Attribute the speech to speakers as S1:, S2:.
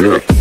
S1: Yeah.